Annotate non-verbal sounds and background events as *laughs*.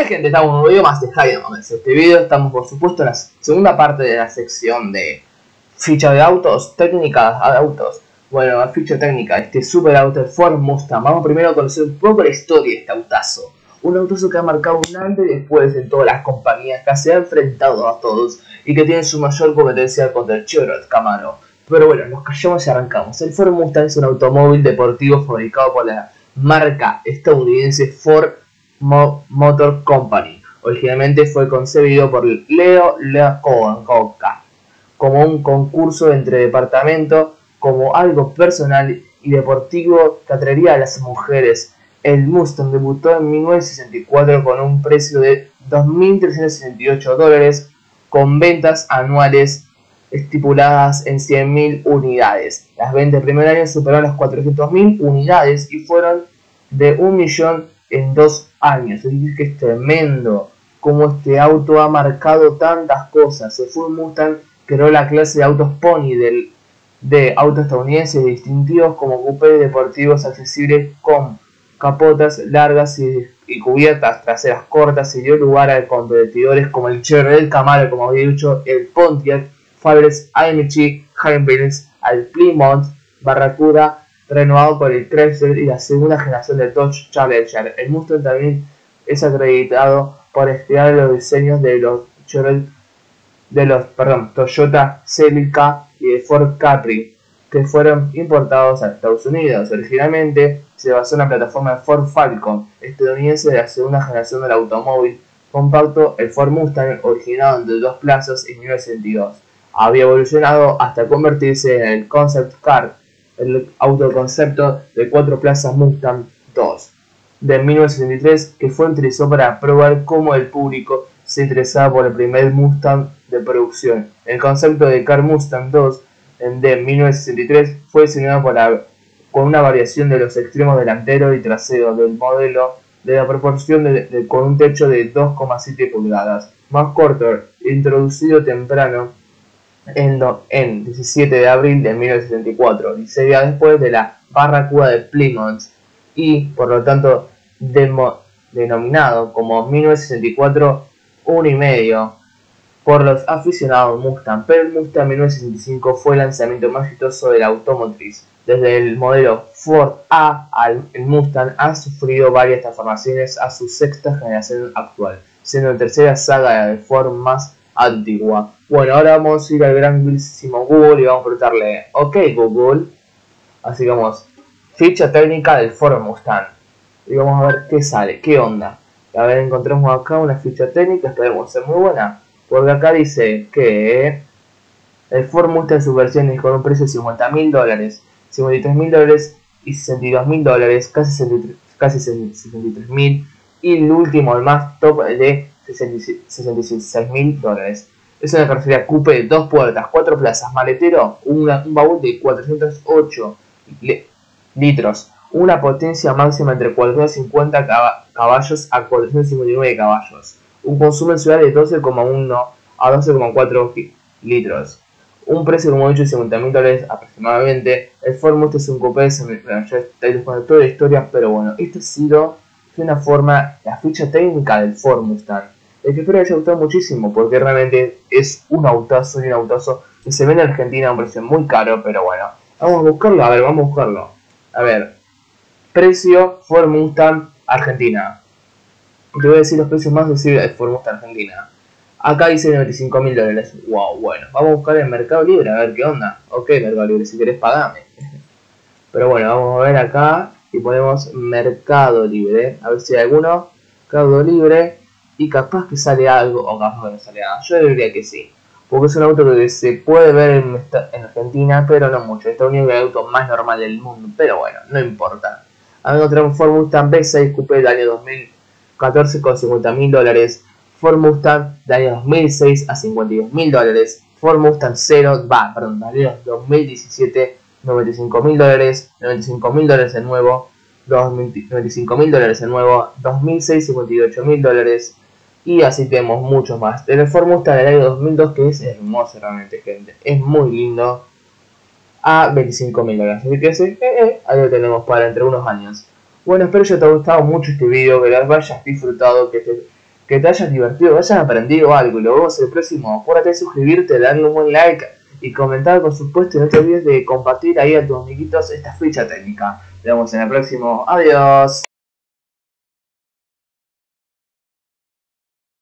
Hey gente, estamos en un video más de High Moments. Este video estamos por supuesto en la segunda parte de la sección de ficha de autos, técnicas de autos. Bueno, la ficha técnica, este super auto, Ford Mustang. Vamos primero a conocer un poco la historia de este autazo. Un autazo que ha marcado un antes y después en todas las compañías que se ha enfrentado a todos y que tiene su mayor competencia contra el Chevrolet Camaro. Pero bueno, nos callamos y arrancamos. El Ford Mustang es un automóvil deportivo fabricado por la marca estadounidense Ford Motor Company. Originalmente fue concebido por Leo Lecoca como un concurso entre departamentos, como algo personal y deportivo que atraería a las mujeres. El Mustang debutó en 1964 con un precio de 2.368 dólares, con ventas anuales estipuladas en 100.000 unidades. Las ventas primer año superaron las 400.000 unidades y fueron de un millón en dos años. Es que es tremendo como este auto ha marcado tantas cosas. El Ford Mustang creó la clase de autos Pony del, de autos estadounidenses distintivos como coupés deportivos accesibles con capotas largas y, cubiertas traseras cortas y dio lugar a competidores como el Chevrolet Camaro, como había dicho, el Pontiac, Fabres, AMG, Benz, al Plymouth, Barracuda, renovado por el Chrysler y la segunda generación de Dodge Challenger. El Mustang también es acreditado por estudiar los diseños de los de los perdón, Toyota Celica y de Ford Capri, que fueron importados a Estados Unidos. Originalmente se basó en la plataforma Ford Falcon, estadounidense de la segunda generación del automóvil compacto, el Ford Mustang, originado entre dos plazas en 1962. Había evolucionado hasta convertirse en el concept car el autoconcepto de cuatro plazas Mustang 2 de 1963 que fue utilizado para probar cómo el público se interesaba por el primer Mustang de producción. El concepto de Car Mustang 2 de 1963 fue diseñado con una variación de los extremos delantero y trasero del modelo de la proporción de, con un techo de 2,7 pulgadas, más corto, introducido temprano en, en 17 de abril de 1974, 16 días después de la Barracuda de Plymouth y por lo tanto denominado como 1964 1 y medio por los aficionados Mustang, pero el Mustang 1965 fue el lanzamiento más exitoso de la automotriz. Desde el modelo Ford A al Mustang ha sufrido varias transformaciones a su sexta generación actual, siendo la tercera saga de Ford más antigua. Bueno, ahora vamos a ir al gran Google y vamos a preguntarle, ok Google, así que vamos, ficha técnica del Ford Mustang. Y vamos a ver qué sale, qué onda. A ver, encontramos acá una ficha técnica, esperemos ser muy buena. Porque acá dice que el Ford Mustang sus versiones con un precio de 50 mil dólares, 53 mil dólares y 62 mil dólares, casi 63 mil. Y el último, el más top de 66 mil dólares. Es una carrocería coupe de dos puertas, cuatro plazas, maletero, un baúl de 408 litros, una potencia máxima entre 450 caballos a 459 caballos, un consumo en ciudad de 12,1 a 12,4 litros, un precio como he dicho de 50 mil dólares aproximadamente. El Ford Mustang es un coupé, bueno, ya está con toda la historia, pero bueno, esto ha sido de una forma la ficha técnica del Ford Mustang el que espero haya gustado muchísimo porque realmente es un autazo y un autazo que se vende en Argentina a un precio muy caro, pero bueno, vamos a buscarlo, a ver, vamos a buscarlo. A ver, precio Ford Mustang Argentina. Te voy a decir los precios más accesibles de Ford Mustang Argentina. Acá dice 95 mil dólares. Wow, bueno, vamos a buscar en Mercado Libre a ver qué onda. Ok, Mercado Libre, si querés pagame. *laughs* Pero bueno, vamos a ver acá y ponemos Mercado Libre. A ver si hay alguno. Mercado Libre y capaz que sale algo o capaz que no sale nada. Yo diría que sí, porque es un auto que se puede ver en, Argentina, pero no mucho. Estados Unidos es el auto más normal del mundo, pero bueno, no importa. A mí un Ford Mustang B6 Coupé del año 2014 con 50 mil dólares. Ford Mustang del año 2006 a 52 mil dólares. Ford Mustang 0, va, perdón, del año 2017 95 mil dólares, 95 mil dólares de nuevo, 95 mil dólares de nuevo, 2006 58 mil dólares, y así tenemos muchos más. El Mustang del año 2002 que es hermoso realmente, gente. Es muy lindo. A 25 mil dólares. Así que sí, eh, eh, ahí lo tenemos para entre unos años. Bueno, espero que te haya gustado mucho este video, que lo hayas disfrutado, que que te hayas divertido, que hayas aprendido algo. Lo vemos el próximo. Acuérdate de suscribirte, darle un buen like y comentar, por supuesto. Y no te olvides de compartir ahí a tus amiguitos esta ficha técnica. Nos vemos en el próximo. Adiós.